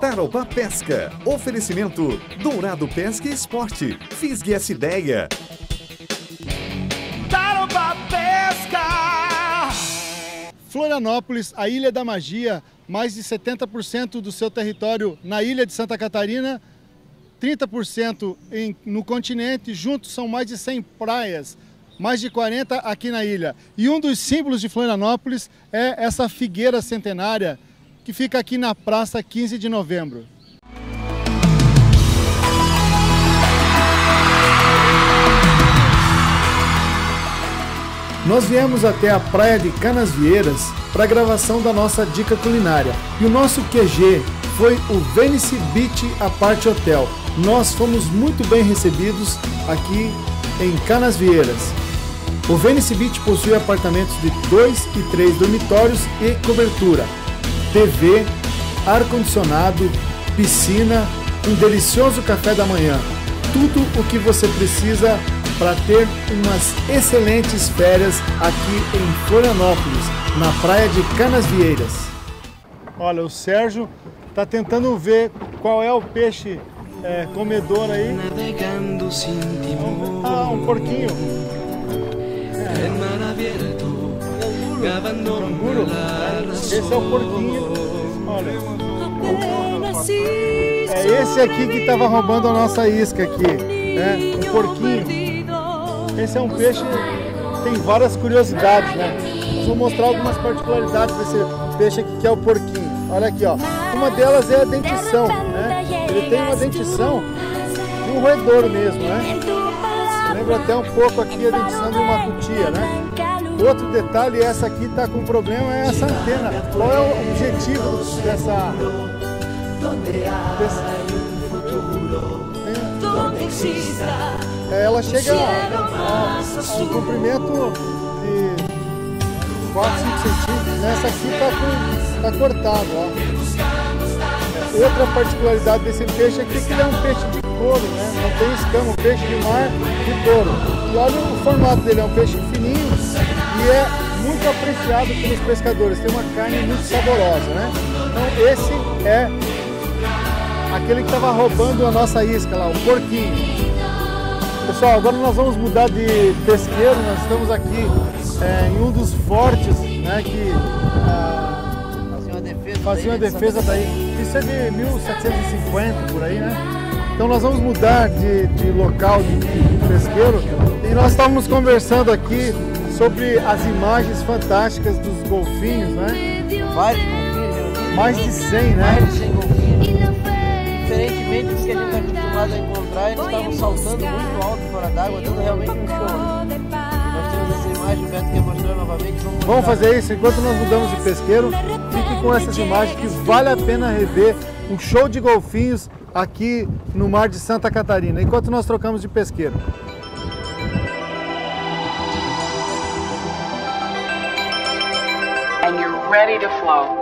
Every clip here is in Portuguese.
Tarobá Pesca. Oferecimento Dourado Pesca e Esporte. Fisgue essa ideia. Tarobá Pesca! Florianópolis, a Ilha da Magia, mais de 70% do seu território na ilha de Santa Catarina, 30% em, no continente, juntos são mais de 100 praias, mais de 40 aqui na ilha. E um dos símbolos de Florianópolis é essa figueira centenária que fica aqui na Praça 15 de Novembro. Nós viemos até a praia de Canasvieiras para a gravação da nossa dica culinária. E o nosso QG foi o Venice Beach Apart Hotel. Nós fomos muito bem recebidos aqui em Canasvieiras. O Venice Beach possui apartamentos de 2 e 3 dormitórios e cobertura. TV, ar-condicionado, piscina, um delicioso café da manhã. Tudo o que você precisa para ter umas excelentes férias aqui em Florianópolis, na praia de Canasvieiras. Olha, o Sérgio está tentando ver qual é o peixe é, comedor aí. Ah, um porquinho. Canguru. Esse é o porquinho. Olha. É esse aqui que estava roubando a nossa isca aqui, né? Um porquinho. Esse é um peixe tem várias curiosidades, né? Vou mostrar algumas particularidades desse peixe aqui que é o porquinho. Olha aqui, ó. Uma delas é a dentição, né? Ele tem uma dentição de um roedor mesmo, né? Lembra até um pouco aqui a dentição de uma cutia, né? Outro detalhe, essa aqui está com problema, é essa antena. Qual é o objetivo dessa... É, ela chega a, um comprimento de 4, 5 centímetros. Essa aqui está tá cortada, ó. Outra particularidade desse peixe é que ele é um peixe de couro, né? Não tem escama, um peixe de mar de couro. E olha o formato dele, é um peixe fininho, e é muito apreciado pelos pescadores. Tem uma carne muito saborosa, né? Então esse é aquele que estava roubando a nossa isca lá, o porquinho. Pessoal, agora nós vamos mudar de pesqueiro. Nós estamos aqui é, em um dos fortes, né, que ah, fazia uma defesa daí. Isso é de 1750 por aí, né? Então nós vamos mudar de, de local de, de pesqueiro e nós estávamos conversando aqui sobre as imagens fantásticas dos golfinhos, né? Vários golfinhos, mais de 100, né? Mais de 100 golfinhos. Diferentemente do que a gente está acostumado a encontrar, eles estavam saltando muito alto fora d'água, dando realmente um show. Nós temos essa imagem, o Beto quer mostrar novamente. Vamos, vamos fazer isso, enquanto nós mudamos de pesqueiro, fique com essas imagens que vale a pena rever um show de golfinhos aqui no mar de Santa Catarina, enquanto nós trocamos de pesqueiro. Ready to flow.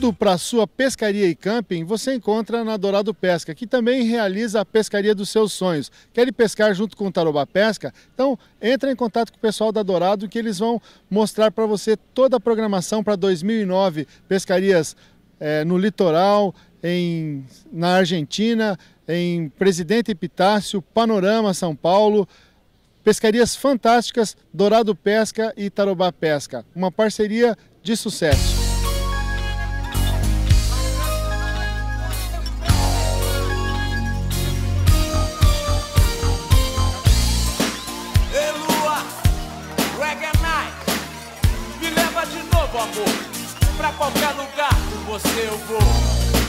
Tudo para sua pescaria e camping você encontra na Dourado Pesca, que também realiza a pescaria dos seus sonhos. Quer pescar junto com o Tarobá Pesca? Então entre em contato com o pessoal da Dourado que eles vão mostrar para você toda a programação para 2009, pescarias é, no litoral, em, na Argentina, em Presidente Epitácio, Panorama São Paulo, pescarias fantásticas, Dourado Pesca e Tarobá Pesca. Uma parceria de sucesso. Você eu vou.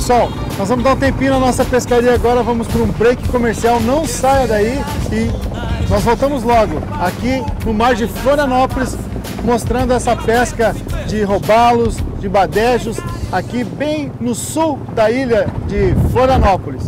Pessoal, nós vamos dar um tempinho na nossa pescaria agora, vamos para um break comercial, não saia daí e nós voltamos logo aqui no mar de Florianópolis, mostrando essa pesca de robalos, de badejos, aqui bem no sul da ilha de Florianópolis.